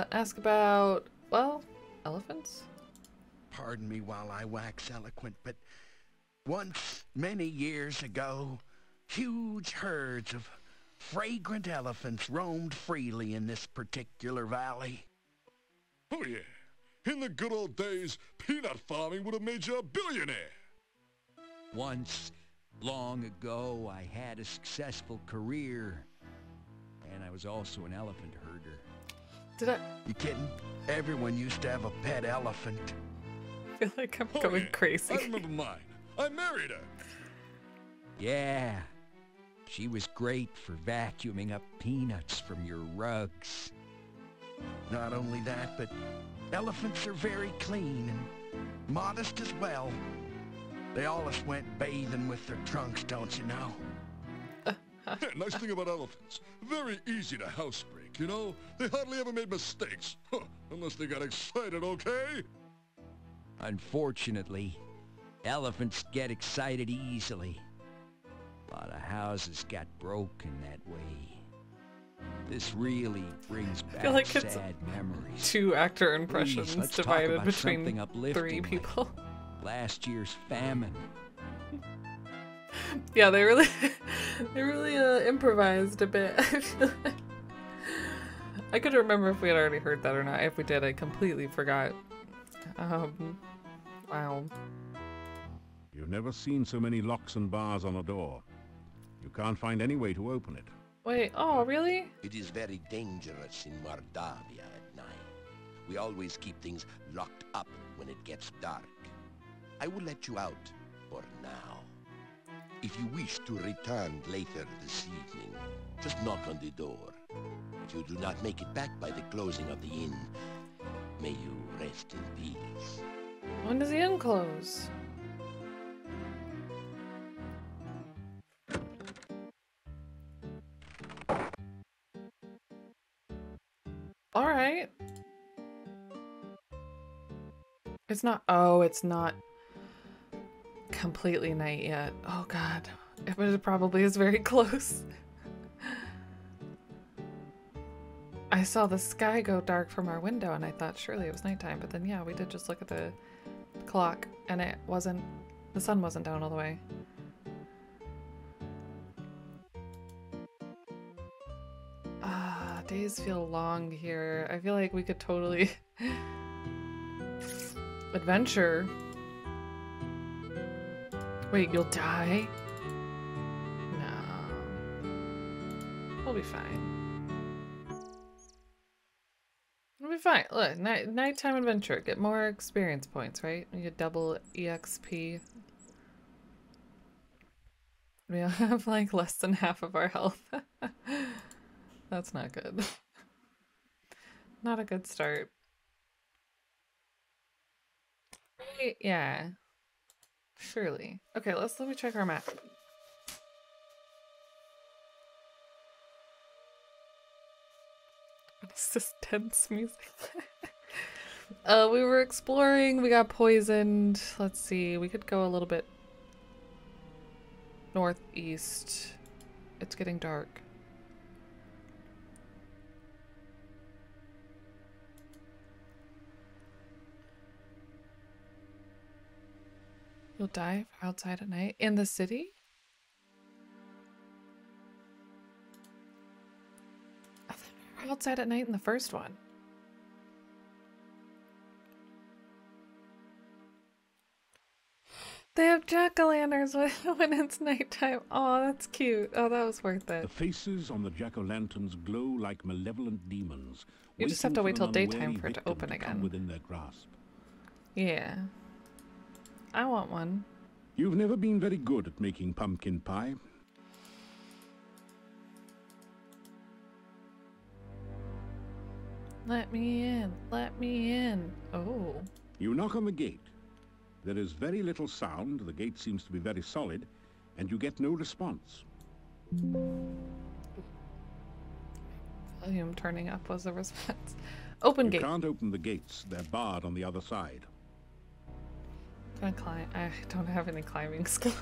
uh, ask about, well, elephants? Pardon me while I wax eloquent, but once, many years ago, huge herds of fragrant elephants roamed freely in this particular valley. Oh yeah. In the good old days, peanut farming would have made you a billionaire. Once, long ago, I had a successful career. And I was also an elephant herder. Did I You kidding? Everyone used to have a pet elephant. I feel like I'm Oh, going yeah. crazy? I remember mine. I married her. Yeah. She was great for vacuuming up peanuts from your rugs. Not only that, but elephants are very clean and modest as well. They always went bathing with their trunks, don't you know? Yeah, nice thing about elephants. Very easy to housebreak, you know? They hardly ever made mistakes. Unless they got excited, okay? Unfortunately, elephants get excited easily. A lot of houses got broken that way. This really brings back feel like it's sad memories. Two actor impressions let's divided between something uplifting three like people. Last year's famine. yeah, they really, they really uh, improvised a bit. I feel like. I couldn't remember if we had already heard that or not. If we did, I completely forgot. Um, wow. You've never seen so many locks and bars on a door. You can't find any way to open it. Wait, oh, really? It is very dangerous in Mordavia at night. We always keep things locked up when it gets dark. I will let you out for now. If you wish to return later this evening, just knock on the door. If you do not make it back by the closing of the inn, may you rest in peace. When does the inn close? Alright. It's not. Oh, it's not completely night yet. Oh god. It probably is very close. I saw the sky go dark from our window and I thought surely it was nighttime, but then yeah, we did just look at the clock and it wasn't the sun wasn't down all the way. Ah, days feel long here. I feel like we could totally adventure. Wait, you'll die? No. We'll be fine. Fine. Look, night nighttime adventure. Get more experience points, right? You get double EXP. We have like less than half of our health. That's not good. not a good start. Right? Yeah. Surely. Okay, let's let me check our map. This tense music? uh, we were exploring, we got poisoned. Let's see, we could go a little bit northeast. It's getting dark. You'll die outside at night? In the city? Outside at night in the first one. They have jack-o'-lanterns when, when it's nighttime. Oh, that's cute. Oh, that was worth it. The faces on the jack-o'-lanterns glow like malevolent demons. You just have to wait till daytime for it to open again. Within their grasp. Yeah. I want one. You've never been very good at making pumpkin pie. Let me in. Let me in. Oh. You knock on the gate. There is very little sound, the gate seems to be very solid, and you get no response. Volume turning up was the response. Open you gate. can't open the gates, they're barred on the other side. Gonna climb. I don't have any climbing skill.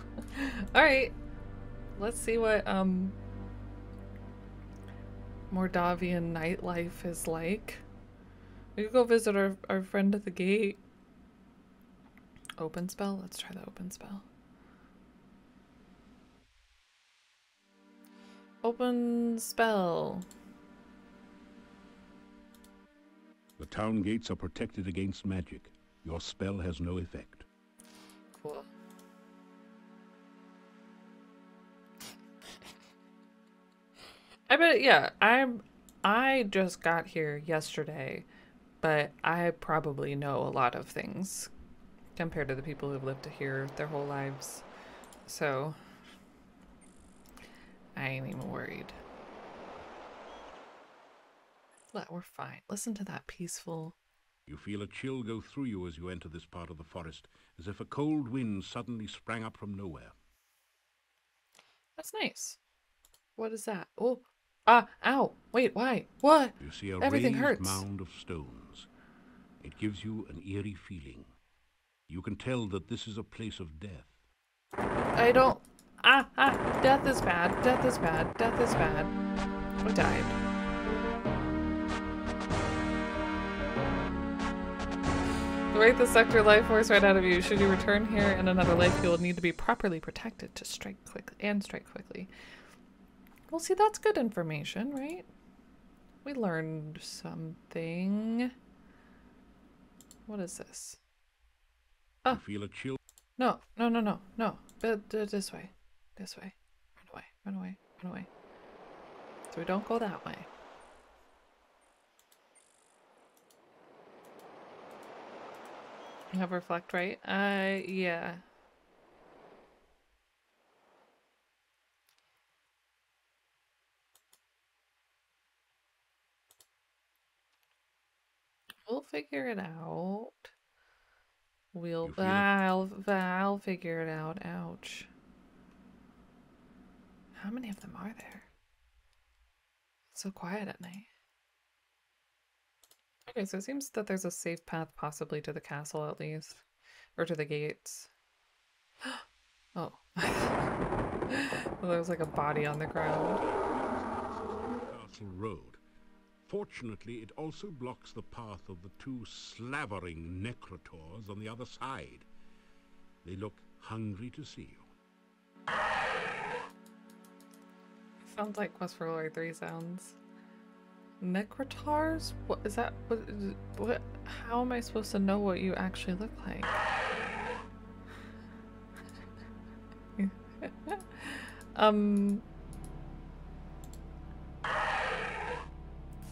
Alright. Let's see what um Mordavian nightlife is like. We could go visit our, our friend at the gate. Open spell? Let's try the open spell. Open spell. The town gates are protected against magic. Your spell has no effect. Cool. I bet yeah, I'm I just got here yesterday, but I probably know a lot of things compared to the people who've lived here their whole lives. So I ain't even worried. But we're fine. Listen to that peaceful You feel a chill go through you as you enter this part of the forest, as if a cold wind suddenly sprang up from nowhere. That's nice. What is that? Oh, ah, ow! Wait, why? What? You see a Everything raised hurts. mound of stones. It gives you an eerie feeling. You can tell that this is a place of death. I don't. Ah, ah! Death is bad. Death is bad. Death is bad. I died. The sector life force right out of you. Should you return here in another life, you will need to be properly protected to strike quickly and strike quickly. Well, see, that's good information, right? We learned something. What is this? You Oh. feel a chill No, no, no, no, no. But uh, this way. This way. Run away, run away, run away. So we don't go that way. You have reflect, right? Uh, yeah. We'll figure it out. We'll, You feel it? I'll, I'll figure it out. Ouch. How many of them are there? It's so quiet at night. Okay, so it seems that there's a safe path possibly to the castle at least. Or to the gates. oh. well, there was like a body on the ground. Castle Road. Fortunately, it also blocks the path of the two slavering necrotaurs on the other side. They look hungry to see you. Sounds like Quest for Glory 3 sounds. Necrotaurs? What is that? What, what? How am I supposed to know what you actually look like? um.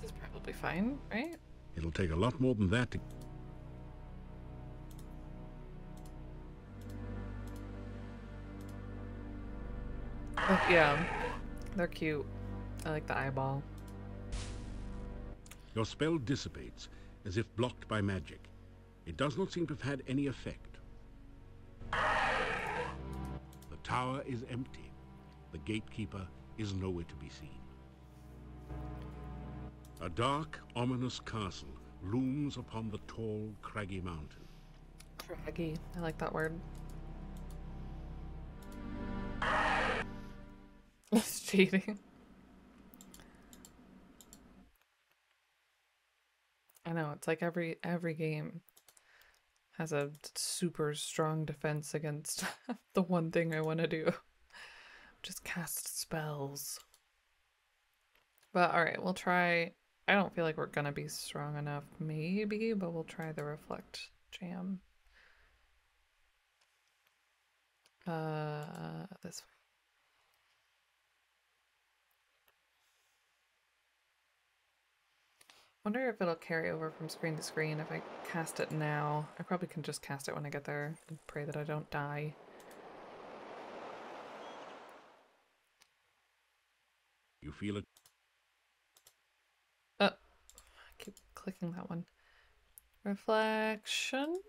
This is probably fine, right? It'll take a lot more than that to... Oh, yeah. They're cute. I like the eyeball. Your spell dissipates, as if blocked by magic. It does not seem to have had any effect. The tower is empty. The gatekeeper is nowhere to be seen. A dark, ominous castle looms upon the tall, craggy mountain. Craggy. I like that word. It's cheating. I know, it's like every every game has a super strong defense against the one thing I want to do. Just cast spells. But alright, we'll try I don't feel like we're gonna be strong enough, maybe, but we'll try the reflect jam. Uh, this way. Wonder if it'll carry over from screen to screen if I cast it now. I probably can just cast it when I get there and pray that I don't die. You feel it Uh, I keep clicking that one. Reflection?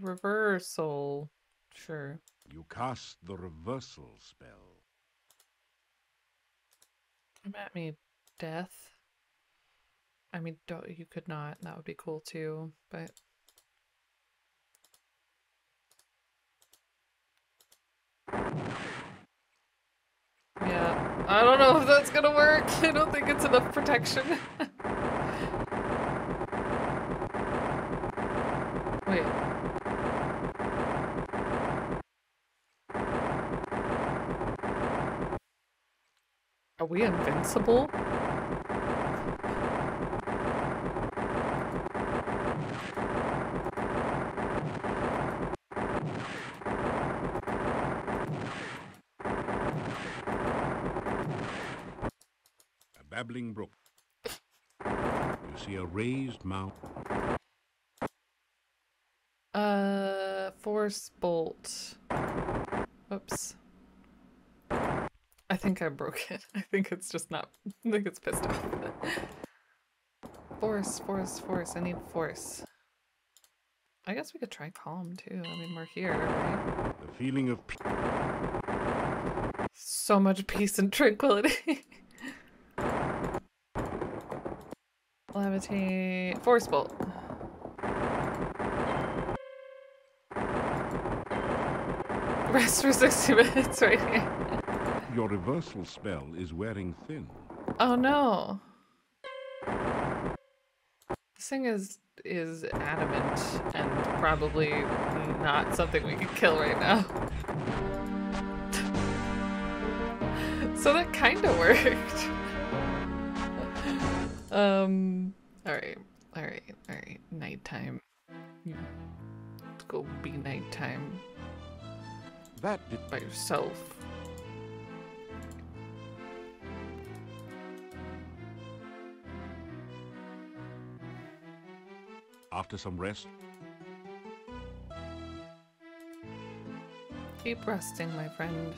Reversal. Sure. You cast the reversal spell. Come at me, death. I mean, don't, you could not. That would be cool too, but. Yeah, I don't know if that's gonna work. I don't think it's enough protection. Wait. Are we invincible? A babbling brook. You see a raised mount. Force bolt. Oops. I think I broke it. I think it's just not. I think it's pissed off. Force, force, force. I need force. I guess we could try calm too. I mean, we're here, right? The feeling of. So much peace and tranquility. Levitate. Force bolt. Rest for 60 minutes right here. Your reversal spell is wearing thin. Oh no. This thing is is adamant and probably not something we could kill right now. so that kind of worked. um all right. All right. That did by yourself. after some rest. Keep resting, my friend.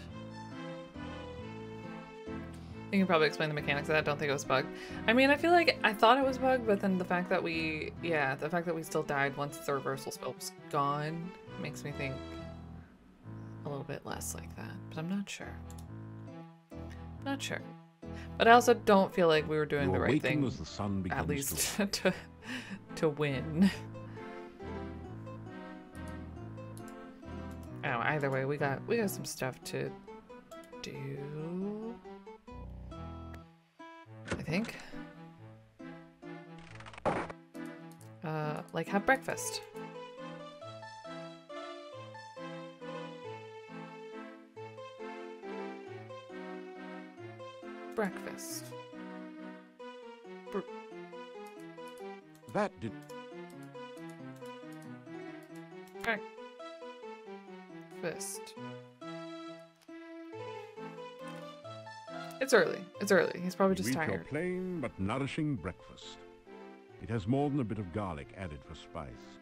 You can probably explain the mechanics of that. I don't think it was bugged. I mean, I feel like I thought it was bugged, but then the fact that we, yeah, the fact that we still died once the reversal spell was gone makes me think a little bit less like that. But I'm not sure. Not sure. But I also don't feel like we were doing the right thing, the at least to to to win. Oh, either way, we got we got some stuff to do. I think. Uh, like have breakfast. Breakfast. That did Breakfast. It's early. It's early. He's probably just your tired. plain but nourishing breakfast. It has more than a bit of garlic added for spice.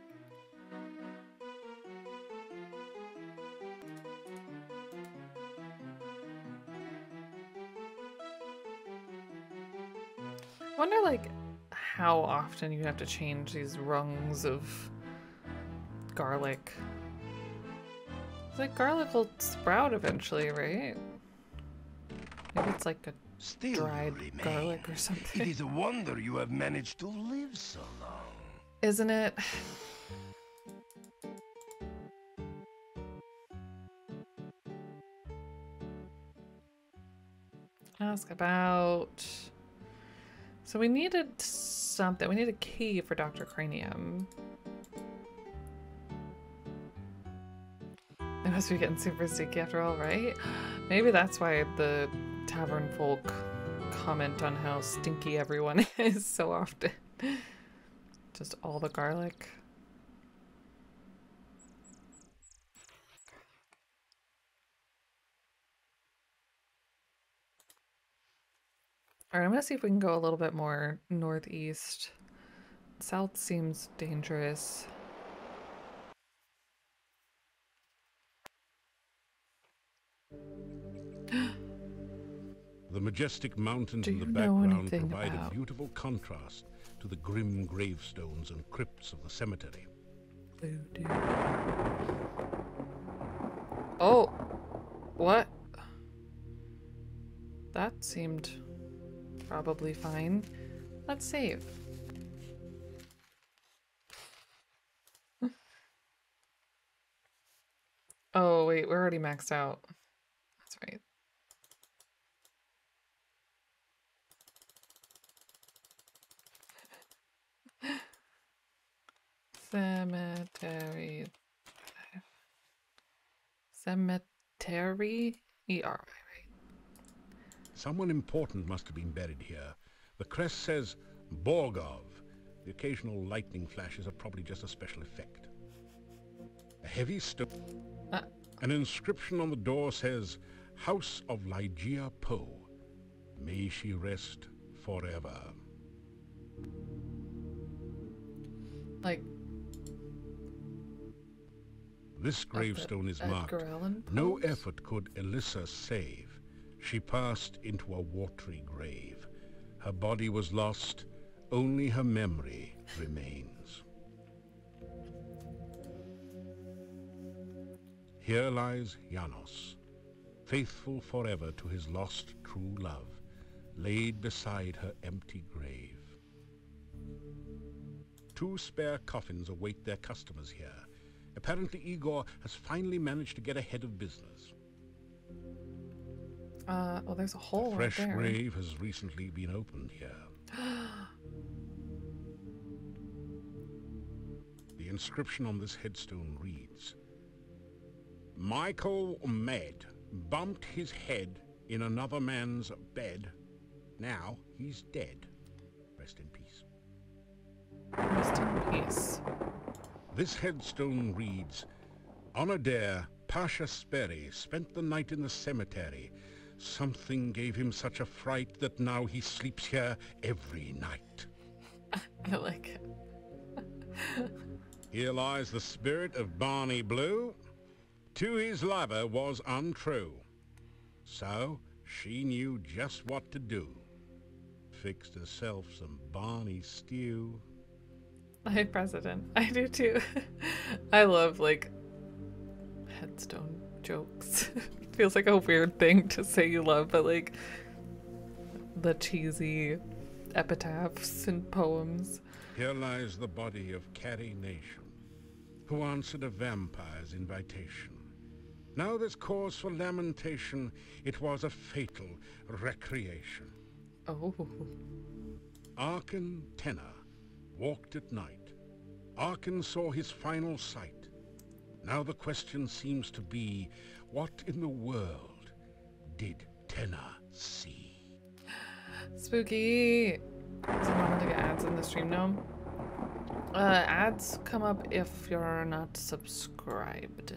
How often you have to change these rungs of garlic. It's like garlic will sprout eventually, right? Maybe it's like a Still dried remain. garlic or something. It is a wonder you have managed to live so long. Isn't it? Ask about. So we needed something. We need a key for Dr. Cranium. They must be getting super sneaky after all, right? Maybe that's why the tavern folk comment on how stinky everyone is so often. Just all the garlic. Alright, I'm gonna see if we can go a little bit more northeast. South seems dangerous. The majestic mountains Do in the background provide a beautiful contrast to the grim gravestones and crypts of the cemetery. Voodoo. Oh! What? That seemed probably fine. Let's save. oh, wait, we're already maxed out. That's right. Cemetery. Cemetery? Right? Someone important must have been buried here. The crest says Borgov. The occasional lightning flashes are probably just a special effect. A heavy stone. Uh. An inscription on the door says, House of Lygia Poe. May she rest forever. Like, This gravestone is marked. No effort could Elissa save. She passed into a watery grave. Her body was lost. Only her memory remains. Here lies Janos, faithful forever to his lost true love, laid beside her empty grave. Two spare coffins await their customers here. Apparently Igor has finally managed to get ahead of business. Uh, oh, there's a hole A right fresh there. grave has recently been opened here. the inscription on this headstone reads, Michael Med bumped his head in another man's bed. Now he's dead. Rest in peace. Rest in peace. This headstone reads, On a dare, Pasha Sperry spent the night in the cemetery. Something gave him such a fright that now he sleeps here every night. I like it. Here lies the spirit of Barney Blue. To his lover was untrue. So she knew just what to do. Fixed herself some Barney stew. Hi, President. I do too. I love like headstone jokes. Feels like a weird thing to say you love, but like the cheesy epitaphs and poems. Here lies the body of Carrie Nation, who answered a vampire's invitation. Now there's cause for lamentation. It was a fatal recreation. Oh, Arkin Tenor walked at night. Arkin saw his final sight. Now the question seems to be, what in the world did Tenor see? spooky. Is it normal to get ads in the stream now? Uh, ads come up if you're not subscribed.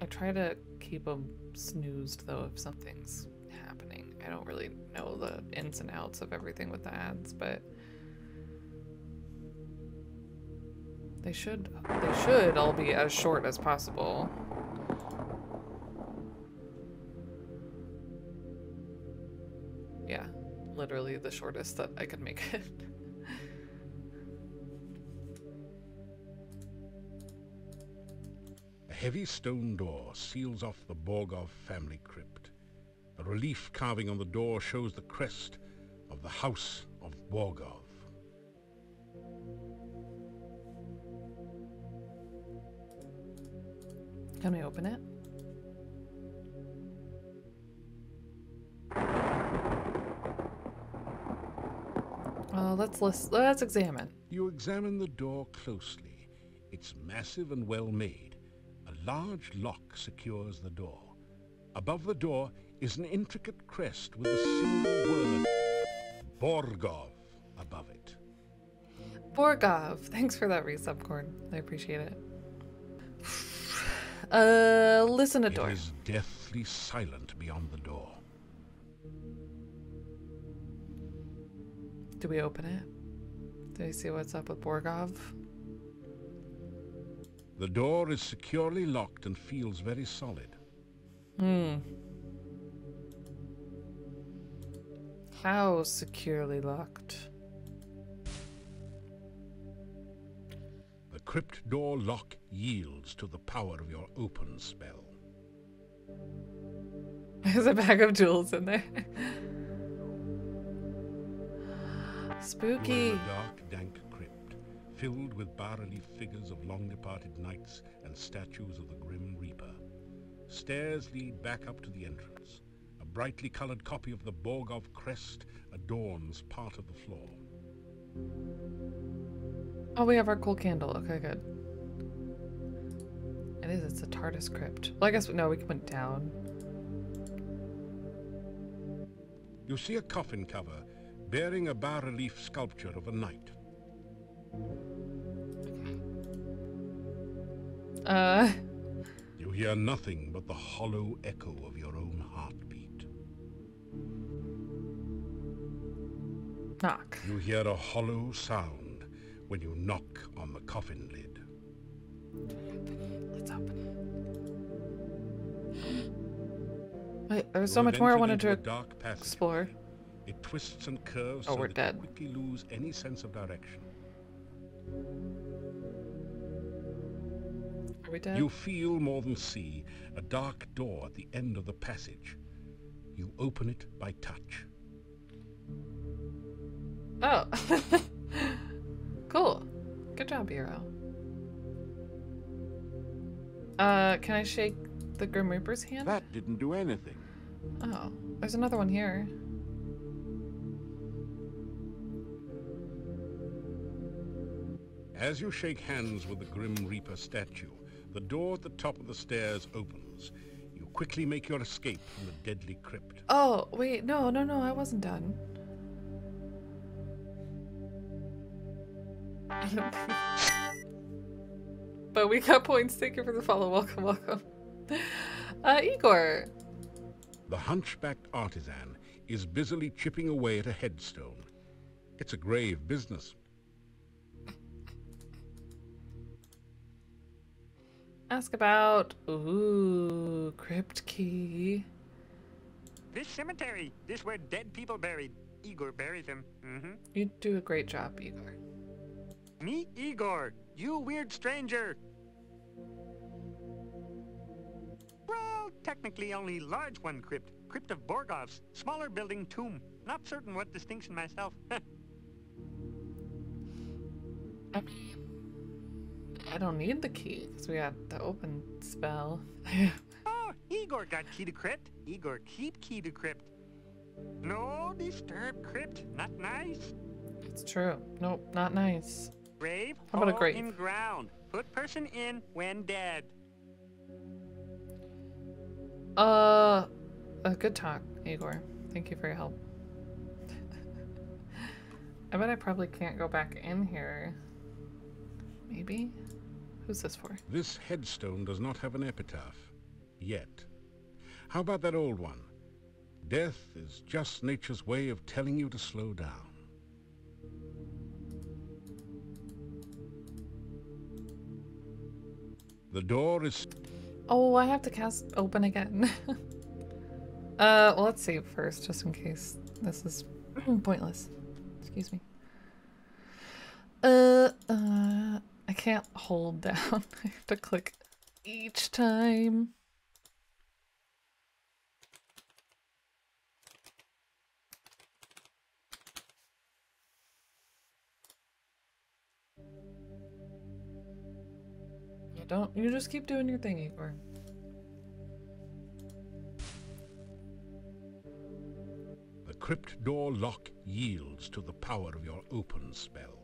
I try to keep them snoozed though if something's happening. I don't really know the ins and outs of everything with the ads, but they should they should all be as short as possible. Yeah, literally the shortest that I could make it. A heavy stone door seals off the Borgov family crypt. The relief carving on the door shows the crest of the House of Borgov. Can we open it? Uh, let's list, let's examine. You examine the door closely. It's massive and well made. A large lock secures the door. Above the door is an intricate crest with a single word, Borgov, above it. Borgov, thanks for that resub cord. I appreciate it. Uh, listen to It door. is deathly silent beyond the door. Do we open it? Do we see what's up with Borgov? The door is securely locked and feels very solid. Hmm. How securely locked? Crypt door lock yields to the power of your open spell. There's a bag of jewels in there. Spooky. A dark, dank crypt, filled with bas-relief figures of long-departed knights and statues of the Grim Reaper. Stairs lead back up to the entrance. A brightly colored copy of the Borgov crest adorns part of the floor. Oh, we have our cool candle. Okay, good. It is. It's a TARDIS crypt. Well, I guess no. We went down. You see a coffin cover bearing a bas-relief sculpture of a knight. Uh. You hear nothing but the hollow echo of your own heartbeat. Knock. You hear a hollow sound when you knock on the coffin lid. Let's open. Wait, there's so much more I ventured wanted to a dark passage. explore. It twists and curves Oh, so we're that dead. you quickly lose any sense of direction. Are we dead? You feel more than see a dark door at the end of the passage. You open it by touch. Oh. cool. Good job, Hero. Uh, can I shake the Grim Reaper's hand? That didn't do anything. Oh, there's another one here. As you shake hands with the Grim Reaper statue, the door at the top of the stairs opens. You quickly make your escape from the deadly crypt. Oh, wait, no, no, no, I wasn't done. but we got points. Thank you for the follow. Welcome, welcome. Uh, Igor. The hunchbacked artisan is busily chipping away at a headstone. It's a grave business. Ask about. Ooh, crypt key. This cemetery. This where dead people buried. Igor buried them. Mm-hmm. You do a great job, Igor. Me, Igor. You weird stranger. Well, technically only large one crypt. Crypt of Borgov's. Smaller building tomb. Not certain what distinction myself. I mean, I don't need the key because we got the open spell. oh, Igor got key to crypt. Igor keep key to crypt. No disturb crypt. Not nice. it's true. Nope, not nice. Grave, How about a grave? in ground. Put person in when dead. Uh, a good talk, Igor. Thank you for your help. I bet I probably can't go back in here. Maybe? Who's this for? This headstone does not have an epitaph. Yet. How about that old one? Death is just nature's way of telling you to slow down. The door is Oh, I have to cast open again. uh, well, let's save first, just in case this is pointless. Excuse me. Uh, uh, I can't hold down. I have to click each time. Don't. You just keep doing your thing, Igor. the crypt door lock yields to the power of your open spell.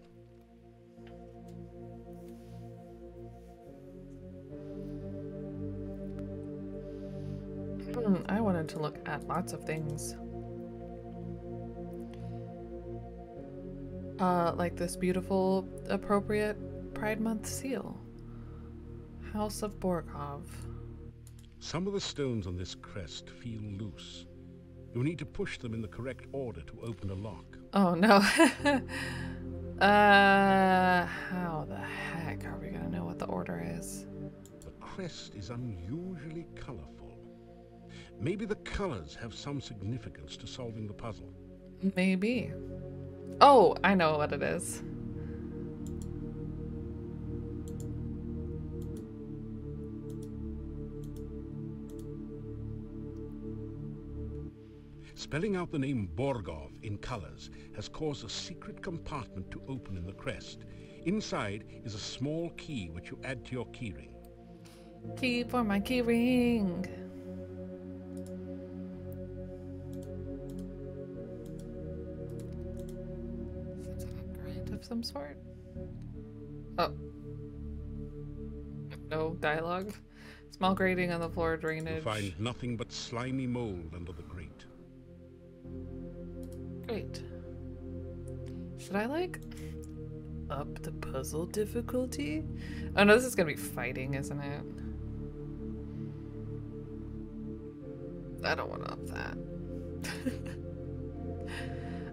Hmm, I wanted to look at lots of things. Uh, like this beautiful, appropriate Pride Month seal. House of Borgov. Some of the stones on this crest feel loose. You need to push them in the correct order to open a lock. Oh no. uh, how the heck are we gonna know what the order is? The crest is unusually colorful. Maybe the colors have some significance to solving the puzzle. Maybe. Oh, I know what it is. Spelling out the name Borgov in colors has caused a secret compartment to open in the crest. Inside is a small key which you add to your keyring. Key for my keyring. Seems like a of some sort? Oh. No dialogue. Small grating on the floor You drainage. find nothing but slimy mold under the. Great. Should I like up the puzzle difficulty? Oh no, this is gonna be fighting, isn't it? I don't want to up that.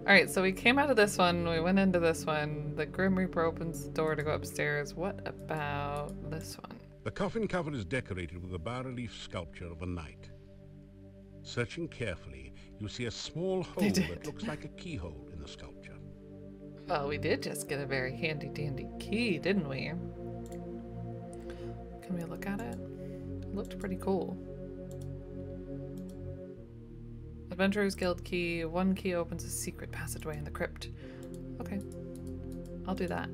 Alright, so we came out of this one, we went into this one. The Grim Reaper opens the door to go upstairs. What about this one? The coffin cover is decorated with a bas-relief sculpture of a knight. Searching carefully, you see a small hole that looks like a keyhole in the sculpture. Well, we did just get a very handy dandy key, didn't we? Can we look at it? It looked pretty cool. Adventurers Guild key. One key opens a secret passageway in the crypt. Okay. I'll do that.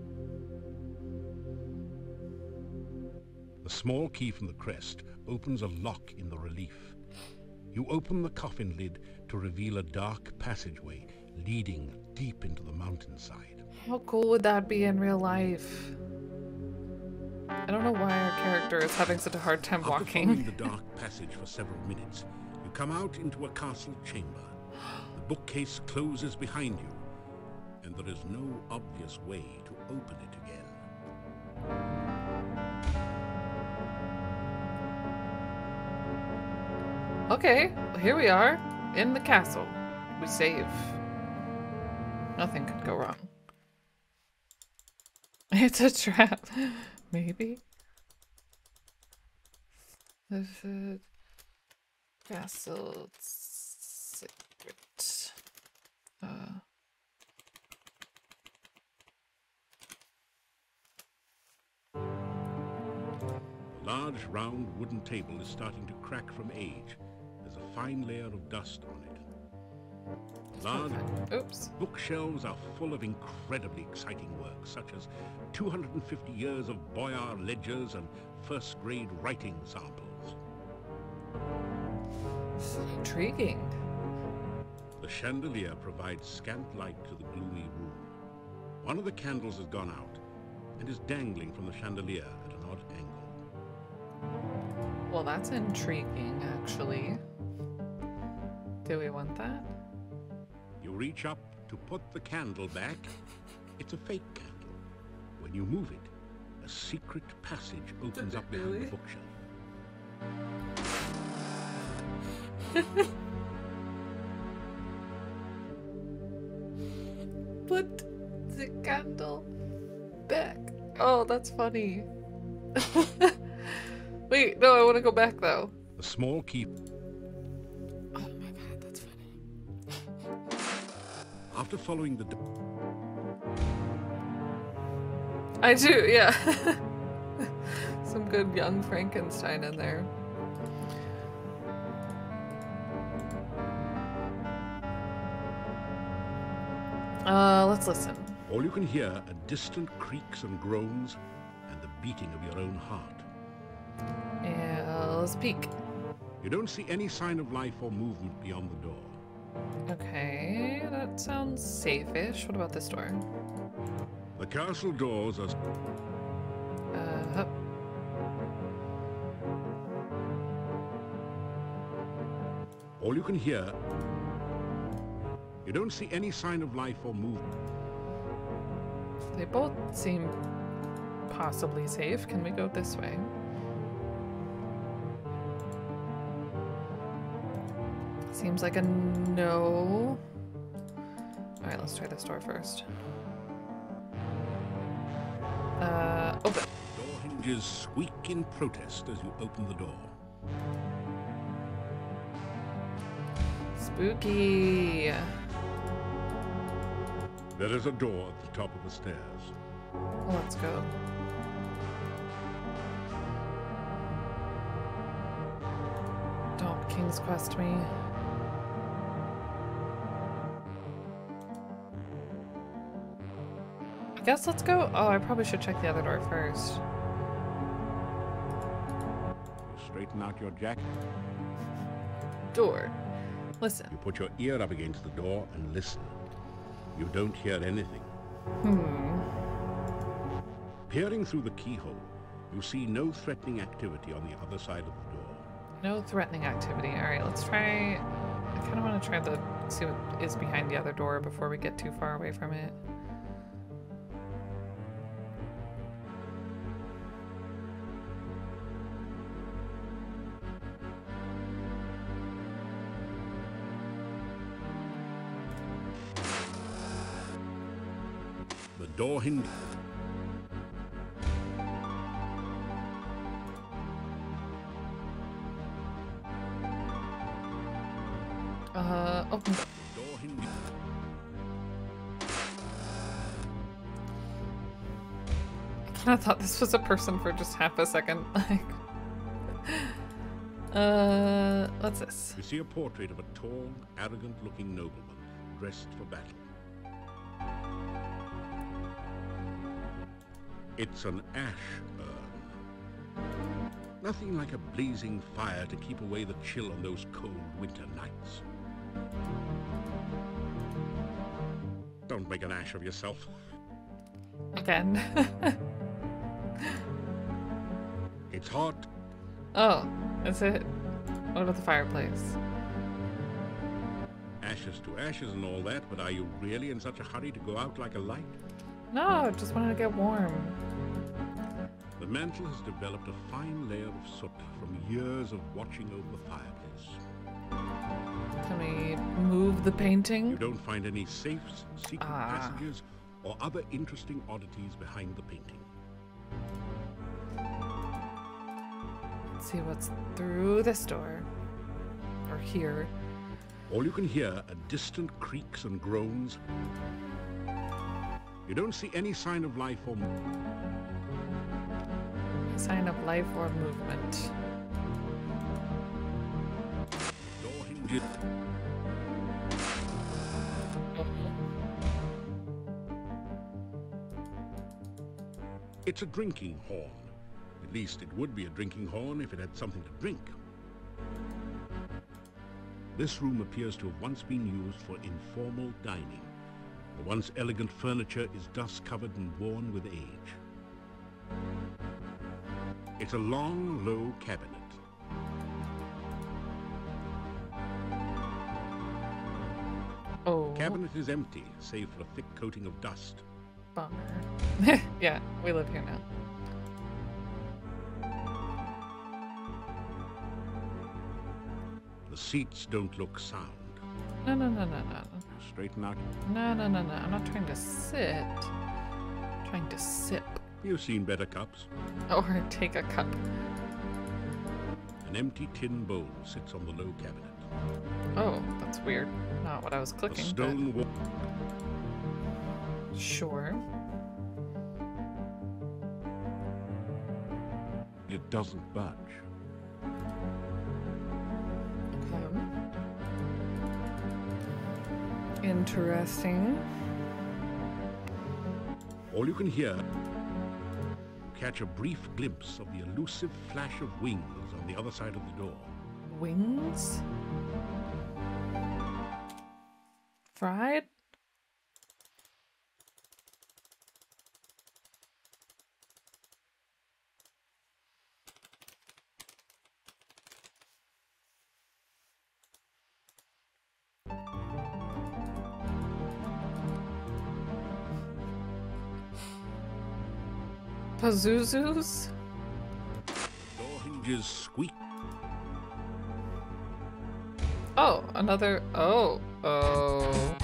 The small key from the crest opens a lock in the relief. You open the coffin lid to reveal a dark passageway leading deep into the mountainside. How cool would that be in real life? I don't know why our character is having such a hard time After walking. the dark passage for several minutes, you come out into a castle chamber. The bookcase closes behind you, and there is no obvious way to open it again. Okay, well, here we are in the castle. We save. Nothing could go wrong. It's a trap. Maybe. This is castle secret. Uh. Large, round wooden table is starting to crack from age. Fine layer of dust on it. Large Oops. bookshelves are full of incredibly exciting works, such as 250 years of Boyar ledgers and first-grade writing samples. Intriguing. The chandelier provides scant light to the gloomy room. One of the candles has gone out and is dangling from the chandelier at an odd angle. Well, that's intriguing, actually. Do we want that? You reach up to put the candle back. It's a fake candle. When you move it, a secret passage opens up behind Really? the bookshelf. Put the candle back. Oh, that's funny. Wait, no, I want to go back though. A small key. After following the I do, yeah. Some good young Frankenstein in there. Uh, let's listen. all you can hear are distant creaks and groans and the beating of your own heart. Yeah, let's peek. You don't see any sign of life or movement beyond the door. Okay, that sounds safe-ish. What about this door? The castle doors are Uh, all you can hear. You don't see any sign of life or movement. They both seem possibly safe. Can we go this way? Seems like a no. Alright, let's try this door first. Uh, open. Door hinges squeak in protest as you open the door. Spooky. There is a door at the top of the stairs. Let's go. Don't King's Quest me. Guess let's go. Oh, I probably should check the other door first. You straighten out your jacket. Door. Listen. You put your ear up against the door and listen. You don't hear anything. Hmm. Peering through the keyhole, you see no threatening activity on the other side of the door. No threatening activity. Alright, let's try... I kind of want to try to see what is behind the other door before we get too far away from it. Door Uh, open. door I kind of thought this was a person for just half a second. Like, uh, what's this? You see a portrait of a tall, arrogant-looking nobleman dressed for battle. It's an ash urn. Nothing like a blazing fire to keep away the chill on those cold winter nights. Don't make an ash of yourself. Again. It's hot. oh, that's it. What about the fireplace? Ashes to ashes and all that, but are you really in such a hurry to go out like a light? No, just wanted to get warm. The mantle has developed a fine layer of soot from years of watching over the fireplace. Can we move the painting? You don't find any safes, secret Ah. passages, or other interesting oddities behind the painting. Let's see what's through this door. Or here. All you can hear are distant creaks and groans. You don't see any sign of life or mo- Sign of life or movement. It's a drinking horn. At least it would be a drinking horn if it had something to drink. This room appears to have once been used for informal dining. The once elegant furniture is dust-covered and worn with age. It's a long, low cabinet. Oh, Cabinet is empty, save for a thick coating of dust. bummer. yeah, we live here now. The seats don't look sound. No, no, no, no, no. Straighten out. No, no, no, no. I'm not trying to sit. I'm trying to sip. You've seen better cups. Or take a cup. An empty tin bowl sits on the low cabinet. Oh, that's weird. Not what I was A clicking. but stone wall. Sure. It doesn't budge. Okay. Interesting. All you can hear, catch a brief glimpse of the elusive flash of wings on the other side of the door. Wings? Fried? Pazuzus? Door hinges squeak. Oh, another. Oh, oh.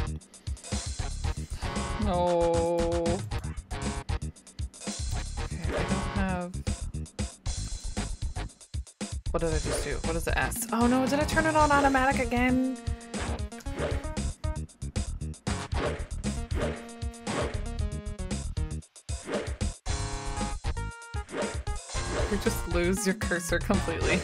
No. Okay, I don't have. What did I just do? What is the S? Oh no, did I turn it on automatic again? Lose your cursor completely.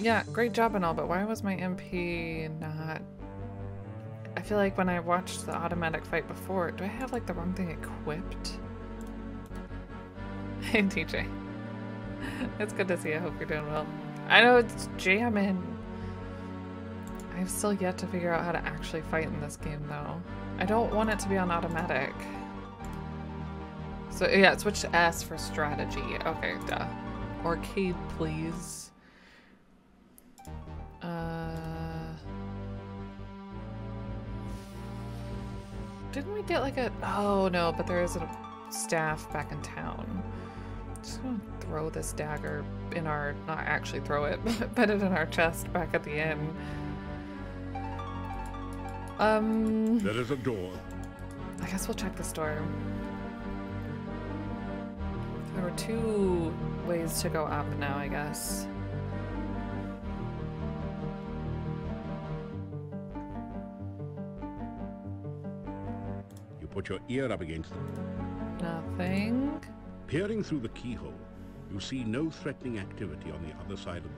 Yeah, great job and all, but why was my MP not... I feel like when I watched the automatic fight before, do I have like the wrong thing equipped? Hey, TJ. it's good to see. I hope you're doing well. I know it's jamming. I've still yet to figure out how to actually fight in this game, though. I don't want it to be on automatic. So, yeah, switch to S for strategy. Okay, duh. Arcade, please. Uh... Didn't we get like a... Oh, no, but there is a staff back in town. Just gonna throw this dagger in our... Not actually throw it, but put it in our chest back at the inn. Um... There is a door. I guess we'll check the door. There were two ways to go up now, I guess. You put your ear up against them. Nothing. Peering through the keyhole, you see no threatening activity on the other side of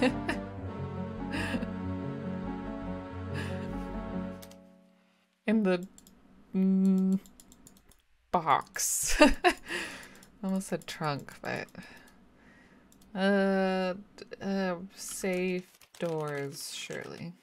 the door. In the mm, box. Almost said trunk, but uh, uh, safe doors, surely.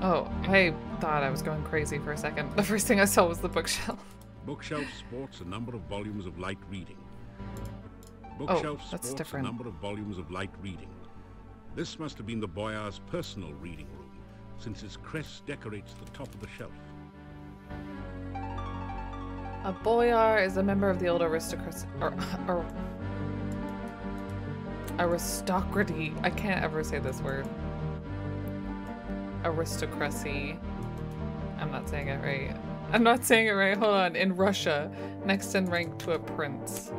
Oh, I thought I was going crazy for a second. The first thing I saw was the bookshelf. Bookshelf sports a number of volumes of light reading. Oh, Bookshelf Oh, that's different. a number of volumes of light reading. This must have been the Boyar's personal reading room, since his crest decorates the top of the shelf. A boyar is a member of the old aristocracy, or, or aristocracy. I can't ever say this word. Aristocracy. I'm not saying it right. I'm not saying it right. Hold on. In Russia, next in rank to a prince.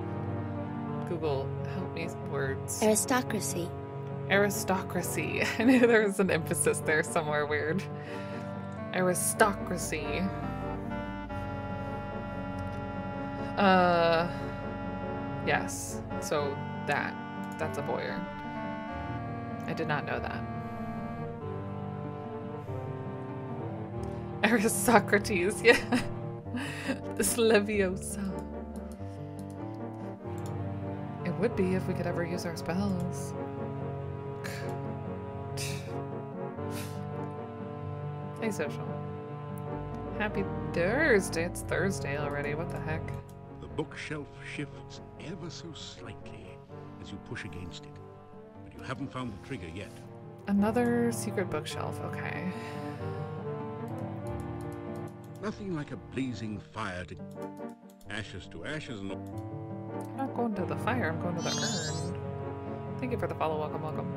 Google, help me words. Aristocracy. Aristocracy. I knew there was an emphasis there somewhere weird. Aristocracy. Uh, yes. So that, that's a Boyar. I did not know that. Aristocrates, yeah. this Leviosa. Would be if we could ever use our spells. Hey, social. Happy Thursday. It's Thursday already. What the heck? The bookshelf shifts ever so slightly as you push against it, but you haven't found the trigger yet. Another secret bookshelf. Okay. Nothing like a blazing fire to ashes to ashes and I'm not going to the fire. I'm going to the urn. Thank you for the follow. Welcome, welcome.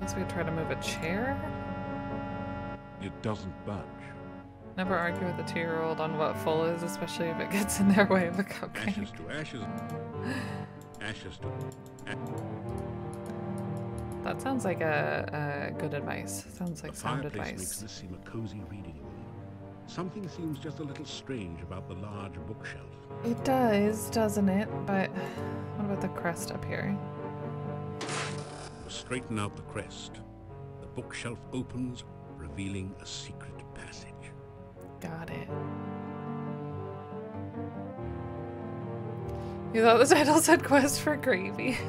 Guess we try to move a chair. it doesn't budge. Never argue with a two-year-old on what full is, especially if it gets in their way of a cupcake. Ashes to ashes. Ashes to. a- That sounds like a, a good advice. Sounds like the sound fireplace makes advice. this seem a cozy reading room. Something seems just a little strange about the large bookshelf. It does, doesn't it? But what about the crest up here? You straighten out the crest. The bookshelf opens, revealing a secret passage. Got it. You thought the title said quest for gravy.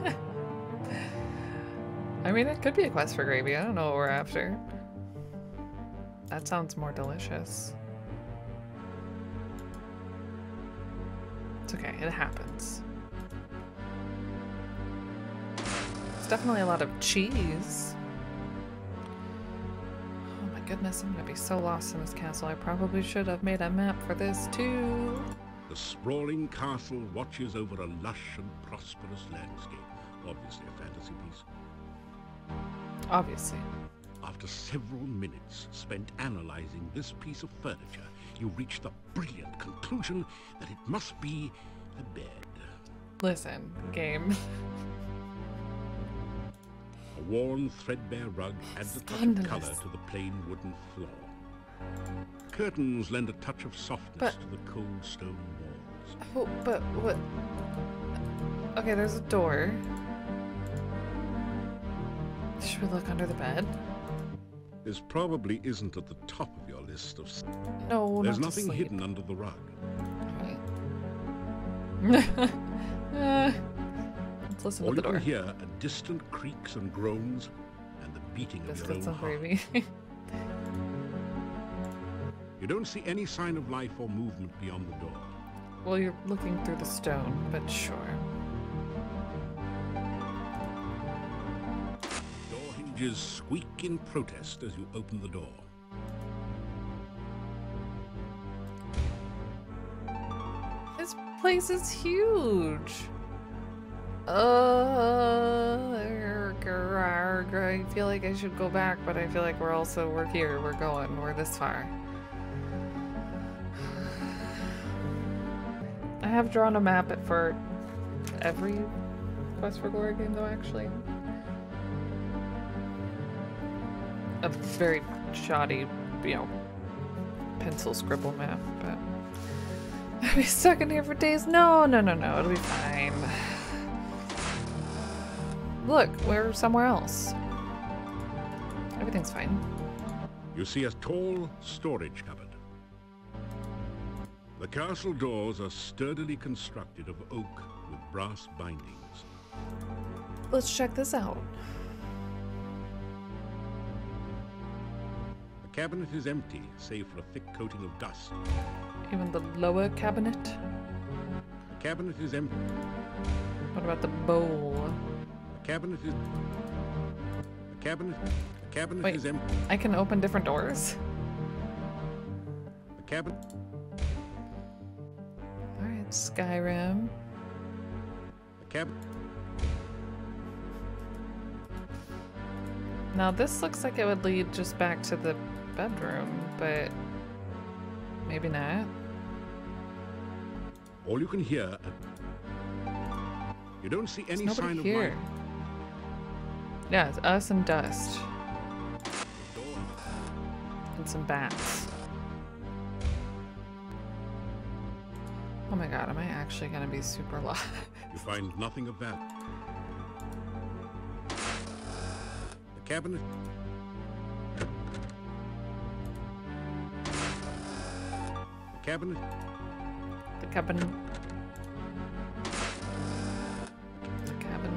I mean, it could be a quest for gravy. I don't know what we're after. That sounds more delicious. It's okay, it happens. It's definitely a lot of cheese. Oh my goodness, I'm gonna be so lost in this castle. I probably should have made a map for this too. The sprawling castle watches over a lush and prosperous landscape. Obviously a fantasy piece. Obviously. After several minutes spent analyzing this piece of furniture, you reach the brilliant conclusion that it must be a bed. Listen, game. A worn, threadbare rug adds a touch of color to the plain wooden floor. Curtains lend a touch of softness But- to the cold stone walls. Oh, but what? Okay, there's a door. Should we look under the bed? This probably isn't at the top of your list of... No, There's not nothing hidden under the rug. Right. uh, let's listen All to you the door. can hear are distant creaks and groans and the beating of your Biscuits own heart. You don't see any sign of life or movement beyond the door. well, you're looking through the stone, but sure. Hinges squeak in protest as you open the door. This place is huge. Uh, I feel like I should go back, but I feel like we're also we're here. We're going. We're this far. I have drawn a map for every Quest for Glory game, though. Actually, a very shoddy, you know, pencil scribble map, but. I'll be stuck in here for days. No, no, no, no. It'll be fine. Look, we're somewhere else. Everything's fine. You see a tall storage cupboard. The castle doors are sturdily constructed of oak with brass bindings. Let's check this out. Cabinet is empty, save for a thick coating of dust. Even the lower cabinet. The cabinet is empty. What about the bowl? The cabinet is. The cabinet. The cabinet Wait. is empty. I can open different doors. The cabinet. Alright, Skyrim. The cabinet. Now this looks like it would lead just back to the bedroom, but maybe not. All you can hear. Uh, you don't see any sign here. of life. Yeah, it's us and dust. And some bats. Oh my god, am I actually gonna be super live? You find nothing of that. The cabinet. Cabinet. The cabin. The cabin.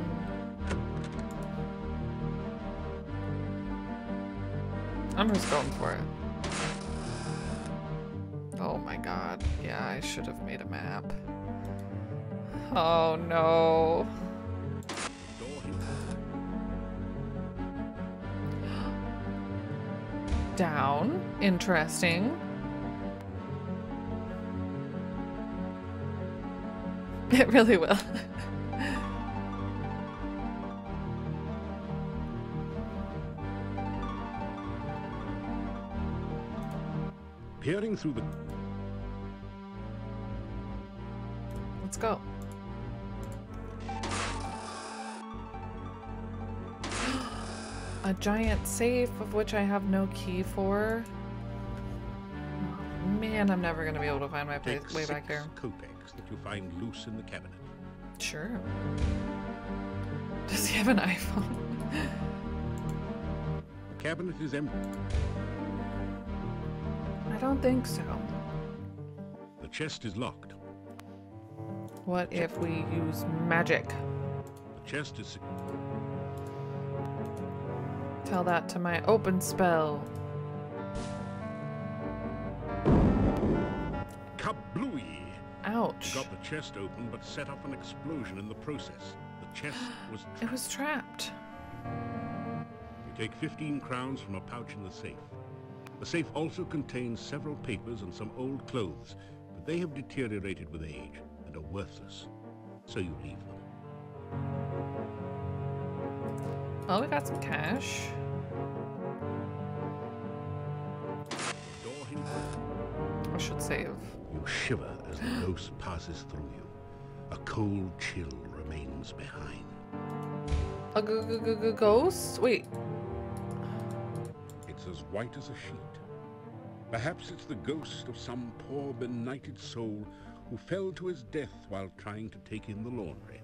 I'm just going for it. Oh my god. Yeah, I should have made a map. Oh no. Down. Interesting. It really will. Peering through the. Let's go. A giant safe of which I have no key for. Oh, man, I'm never gonna be able to find my place way back here. You find loose in the cabinet. Sure. Does he have an iPhone? The cabinet is empty. I don't think so. The chest is locked. What if we use magic? The chest is. Tell that to my open spell. Got the chest open, but set off an explosion in the process. The chest was It was trapped. You take 15 crowns from a pouch in the safe. The safe also contains several papers and some old clothes, but they have deteriorated with age and are worthless. So you leave them. Well, we got some cash. Should save. You shiver as the ghost passes through you. A cold chill remains behind. A g- g- g- g- ghost? Wait. It's as white as a sheet. Perhaps it's the ghost of some poor benighted soul who fell to his death while trying to take in the laundry.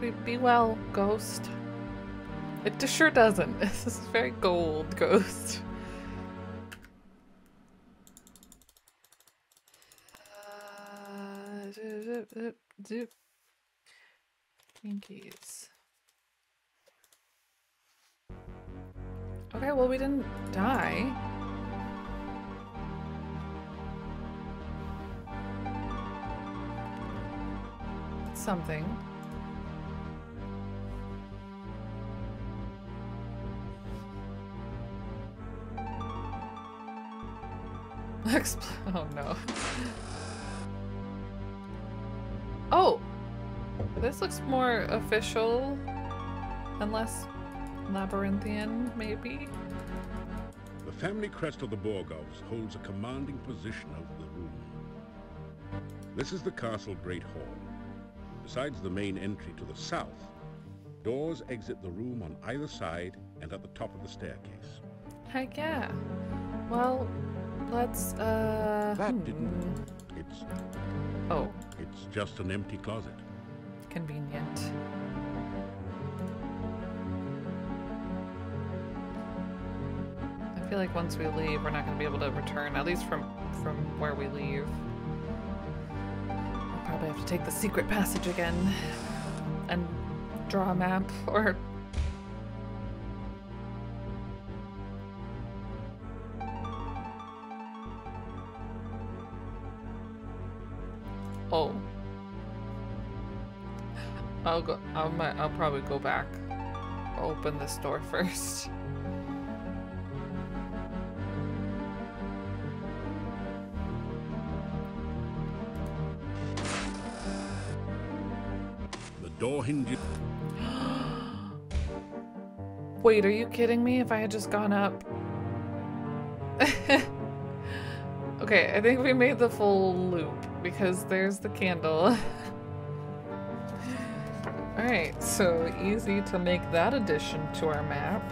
Be, be well, ghost. It sure doesn't. This is very gold, ghost. Uh, zip, zip, zip. Twinkies. Okay, well, we didn't die. Something. Expl- oh no. Oh! This looks more official and less labyrinthian, maybe? The family crest of the Borgovs holds a commanding position over the room. This is the castle Great Hall. Besides the main entry to the south, doors exit the room on either side and at the top of the staircase. Heck yeah. Well, let's, uh... That hmm. didn't... It's... Oh, it's just an empty closet. convenient. I feel like once we leave, we're not going to be able to return, at least from, from where we leave. We'll probably have to take the secret passage again and draw a map, or... I'll go. I might. I'll probably go back. Open this door first. The door hinges... Wait, are you kidding me? If I had just gone up. okay, I think we made the full loop because there's the candle. Alright, so easy to make that addition to our map.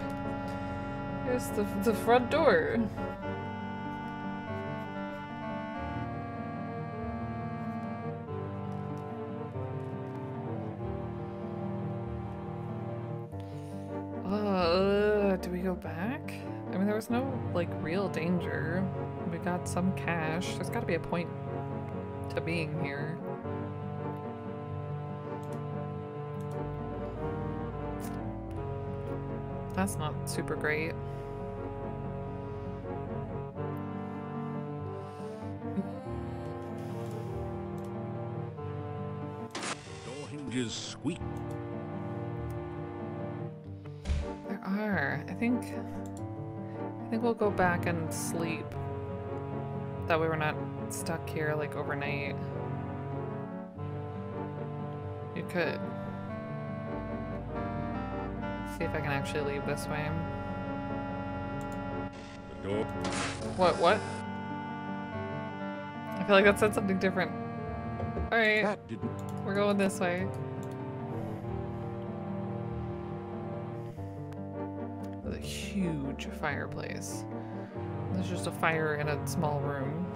Here's the, the front door. Uh, do we go back? I mean, there was no, like, real danger. We got some cash. There's gotta be a point to being here. That's not super great. Door hinges squeak. There are. I think. I think we'll go back and sleep. That way we're not stuck here like overnight. You could. See if I can actually leave this way. What? What? I feel like that said something different. Alright, we're going this way. There's a huge fireplace. There's just a fire in a small room.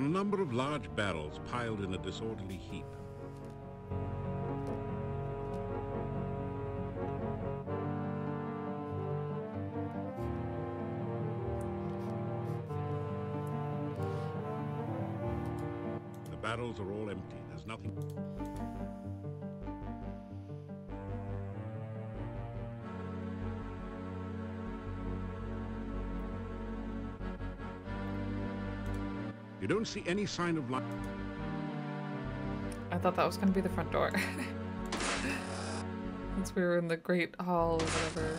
A number of large barrels piled in a disorderly heap. The barrels are all empty. There's nothing... don't see any sign of life. I thought that was gonna be the front door. Since we were in the Great Hall or whatever.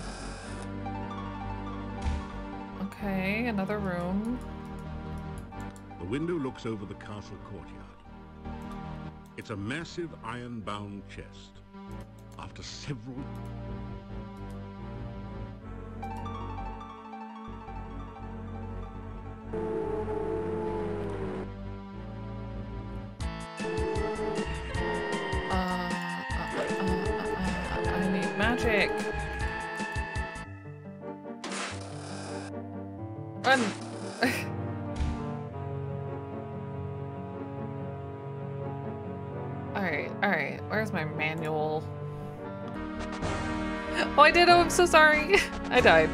Okay, another room. The window looks over the castle courtyard. It's a massive iron-bound chest. After several... so sorry. I died.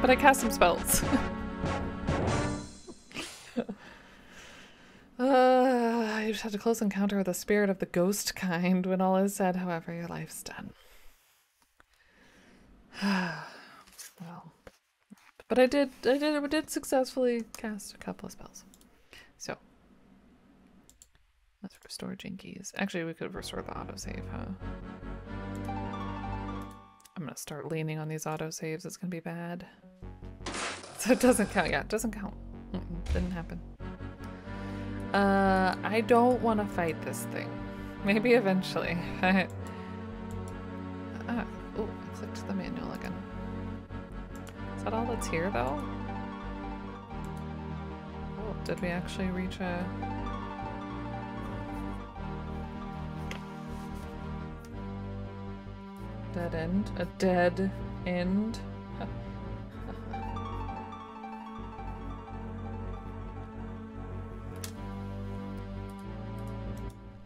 But I cast some spells. uh, you just had a close encounter with a spirit of the ghost kind. When all is said, however, your life's done. well, but I did, I did, I did successfully cast a couple of spells. So let's restore Jinkies. Actually, we could restore the autosave, huh? I'm gonna start leaning on these autosaves. It's gonna be bad. So it doesn't count. Yeah, it doesn't count. Mm -mm, didn't happen. Uh, I don't want to fight this thing. Maybe eventually. ah, oh, I clicked the manual again. Is that all that's here, though? Oh, did we actually reach a... Dead end? A dead end?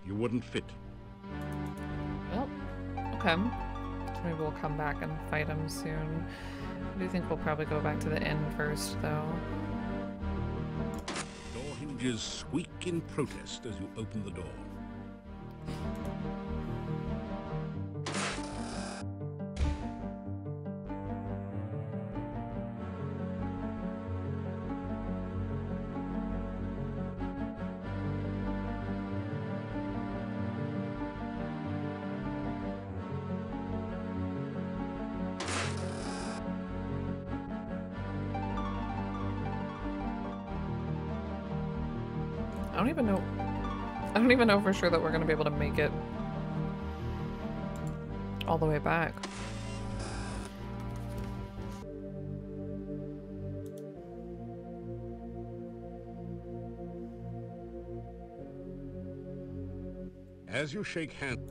You wouldn't fit. Well, okay. Maybe we'll come back and fight him soon. I do think we'll probably go back to the inn first, though. Door hinges squeak in protest as you open the door. Know for sure that we're gonna be able to make it all the way back. As you shake hands,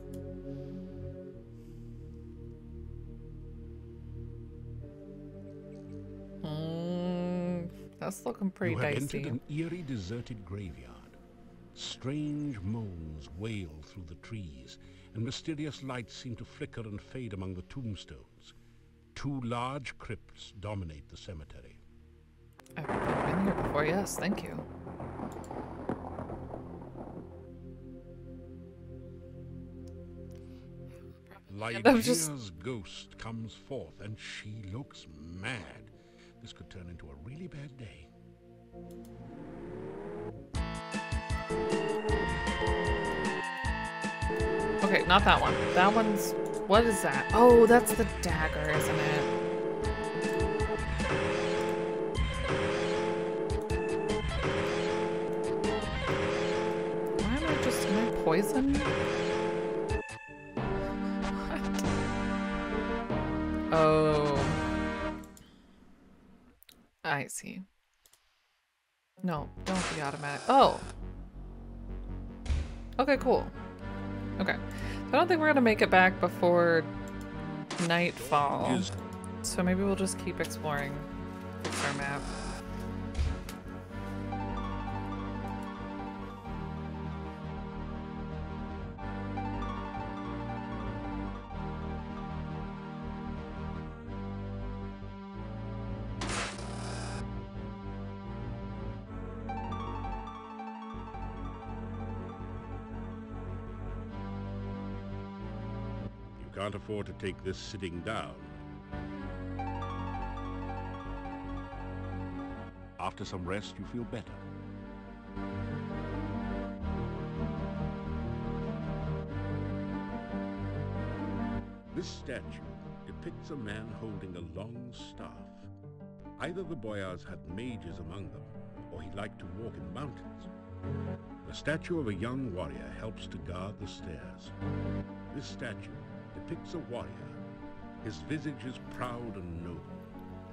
Mm, that's looking pretty you have dicey. entered an eerie, deserted graveyard. Strange moans wail through the trees, and mysterious lights seem to flicker and fade among the tombstones. Two large crypts dominate the cemetery. I've been here before, yes, thank you. I'm just- ghost comes forth, and she looks mad. This could turn into a really bad day. Okay, not that one. That one's. What is that? Oh, that's the dagger, isn't it? Why am I just. Am I poisoned? What? Oh. I see. No, don't be automatic. Oh. Okay, cool. Okay. I don't think we're gonna make it back before nightfall. So maybe we'll just keep exploring. Fix our map. Can't afford to take this sitting down. After some rest, you feel better. This statue depicts a man holding a long staff. Either the boyars had mages among them, or he liked to walk in mountains. The statue of a young warrior helps to guard the stairs. This statue depicts a warrior. His visage is proud and noble.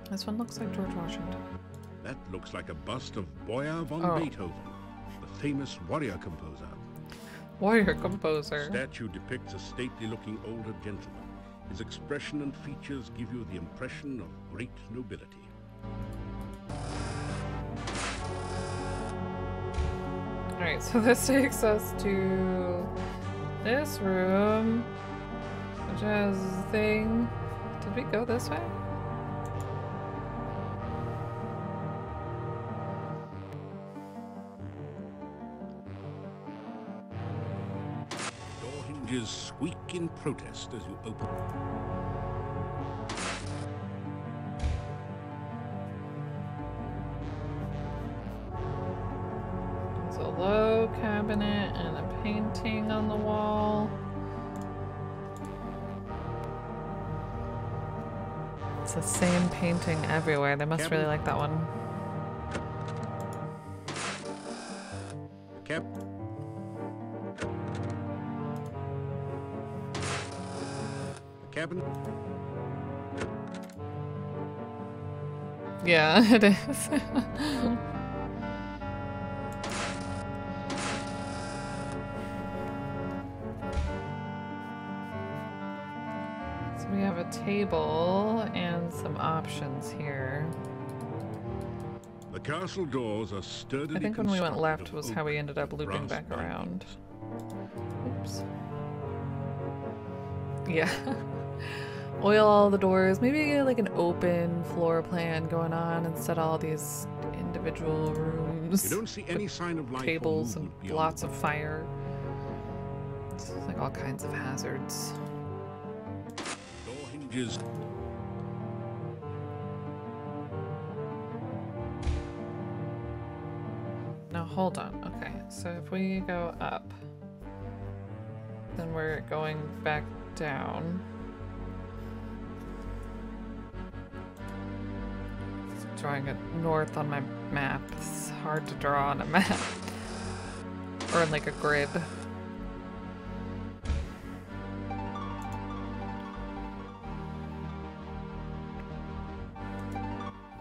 This one looks like George Washington. That looks like a bust of Boyar von Oh. Beethoven, the famous warrior composer. Warrior composer. Statue depicts a stately-looking older gentleman. His expression and features give you the impression of great nobility. Alright, so this takes us to this room, a thing. Did we go this way? Door hinges squeak in protest as you open. It's the same painting everywhere. They must really like that one. Cap. Cabin. Yeah, it is. options here. The castle doors are sturdily I think when we went left was how we ended up looping back around. Oops. Yeah. Oil all the doors. Maybe get like an open floor plan going on instead of all these individual rooms. You don't see any sign of life tables and lots of fire. It's like all kinds of hazards. Door hinges. Hold on. Okay, so if we go up, then we're going back down. Drawing it north on my map. It's hard to draw on a map. or in like a grid.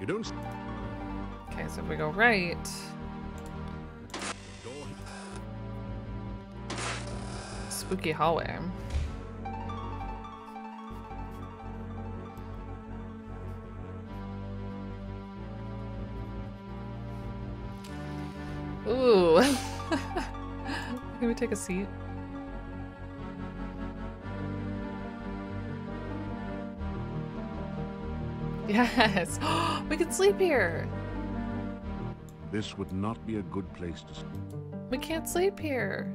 You don't. Okay, so if we go right, spooky hallway. Ooh. Can we take a seat? Yes. we could sleep here. This would not be a good place to sleep. We can't sleep here.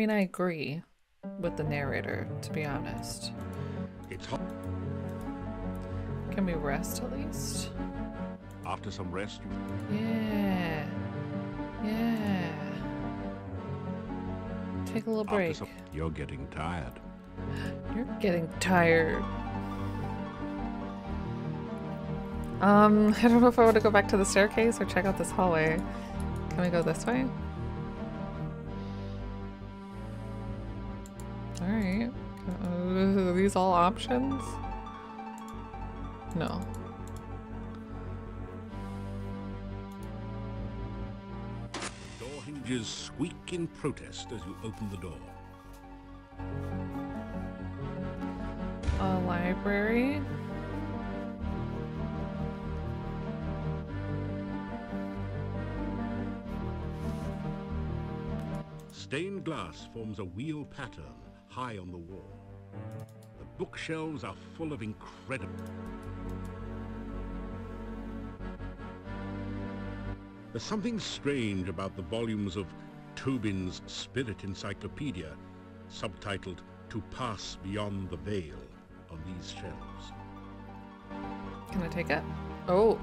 Mean, I agree with the narrator, to be honest. It's hot. Can we rest at least? After some rest, you Yeah. Yeah. Take a little after break. some, you're getting tired. You're getting tired. Um, I don't know if I want to go back to the staircase or check out this hallway. Can we go this way? All options? No. Door hinges squeak in protest as you open the door. A library? Stained glass forms a wheel pattern high on the wall. Bookshelves are full of incredible. There's something strange about the volumes of Tobin's Spirit Encyclopedia, subtitled To Pass Beyond the Veil, on these shelves. Can I take it? Oh.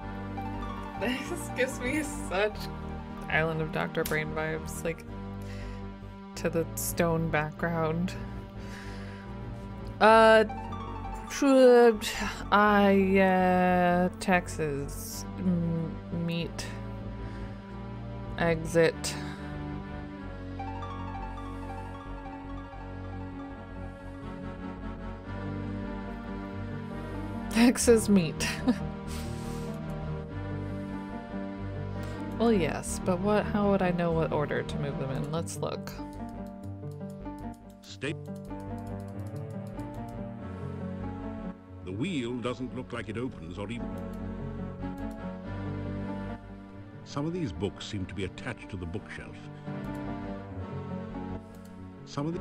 This gives me such Island of Dr. Brain vibes, like to the stone background. Uh, tr- I, uh, Texas, meet, exit. Texas meat. well, yes, but what? How would I know what order to move them in? Let's look. Stay. Wheel doesn't look like it opens or even... Some of these books seem to be attached to the bookshelf. Some of the...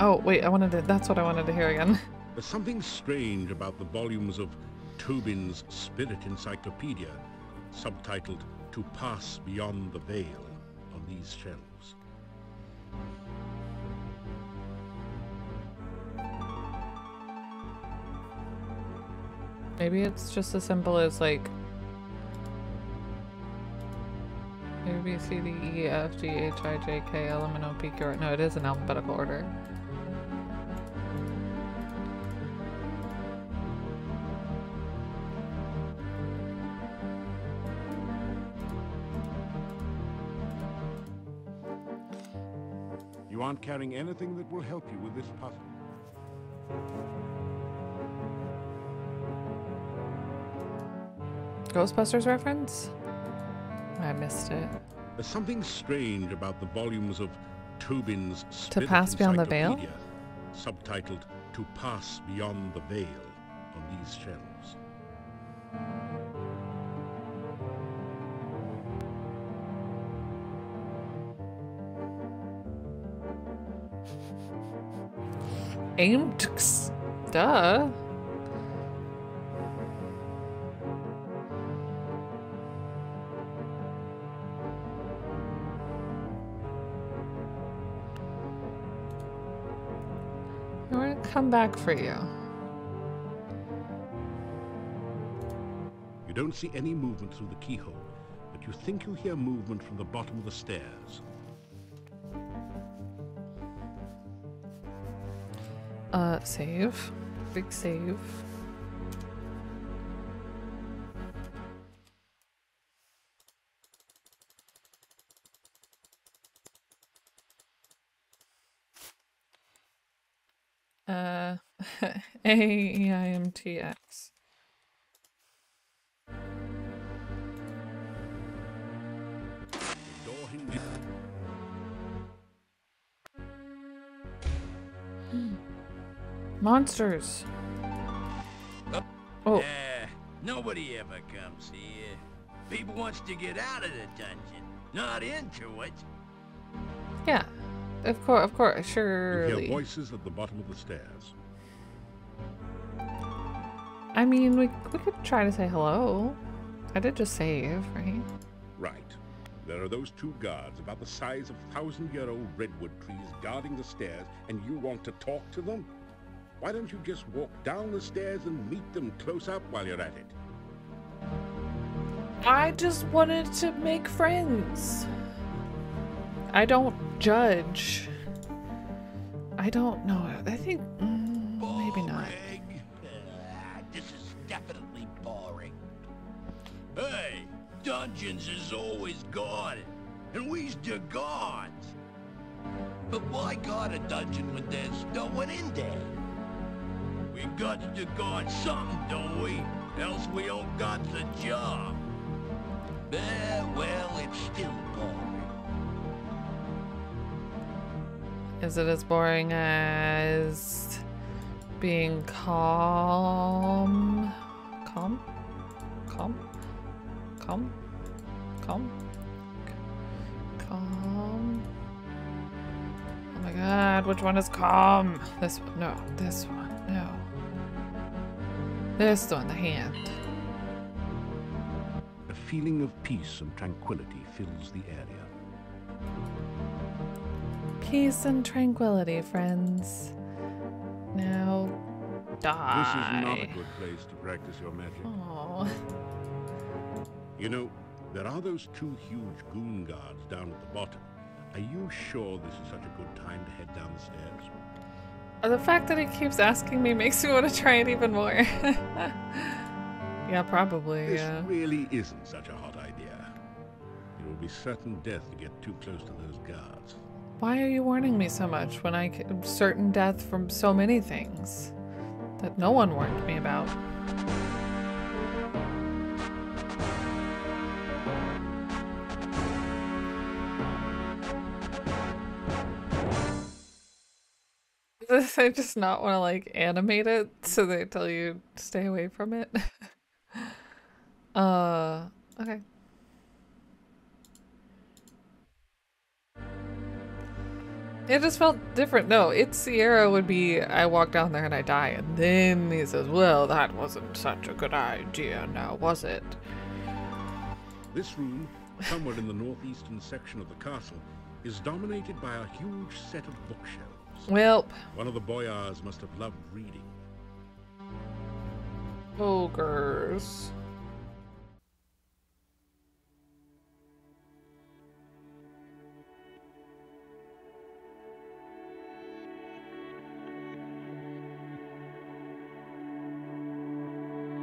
Oh, wait, I wanted to. That's what I wanted to hear again. there's something strange about the volumes of Tobin's Spirit Encyclopedia, subtitled To Pass Beyond the Veil, on these shelves. Maybe it's just as simple as like A B C D E F G H I J K L M N O P Q R. No, it is in alphabetical order. You aren't carrying anything that will help you with this puzzle. Ghostbusters reference? I missed it. There's something strange about the volumes of Tobin's Spirit Pass Beyond the Veil? Subtitled To Pass Beyond the Veil, on these shelves. Aimed. Duh. I want to come back for you. You don't see any movement through the keyhole, but you think you hear movement from the bottom of the stairs. Uh, save. Big save. A E I M T X. The door hinges. Monsters. Oh, Eh, nobody ever comes here. People wants to get out of the dungeon, not into it. yeah. Of course, of course, You hear voices at the bottom of the stairs. I mean, we we could try to say hello. I did just save, right? Right. There are those two guards about the size of thousand-year-old redwood trees guarding the stairs, and you want to talk to them? Why don't you just walk down the stairs and meet them close up while you're at it? I just wanted to make friends. I don't judge. I don't know. I think hmm. The gods. But why guard a dungeon when there's no one in there? We got to guard something, don't we? Else we don't got the job. Eh, well, it's still boring. Is it as boring as being calm? Calm? Calm? Calm? Calm? Calm? Oh my god, which one is calm? This one? No, this one. No. This one, the hand. A feeling of peace and tranquility fills the area. Peace and tranquility, friends. Now, die. This is not a good place to practice your magic. Aw. You know, there are those two huge goon guards down at the bottom. Are you sure this is such a good time to head down the stairs? Uh, The fact that he keeps asking me makes me want to try it even more. yeah, probably. This Yeah. really isn't such a hot idea. It will be certain death to get too close to those guards. Why are you warning me so much when I c- certain death from so many things? that no one warned me about. I just not want to like animate it, so they tell you stay away from it. uh, okay. It just felt different. No, it's Sierra would be I walk down there and I die, and then he says, "Well, that wasn't such a good idea, now was it?" This room, somewhere in the northeastern section of the castle, is dominated by a huge set of bookshelves. Well, One of the boyars must have loved reading. ogres.